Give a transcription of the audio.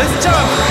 Let's jump.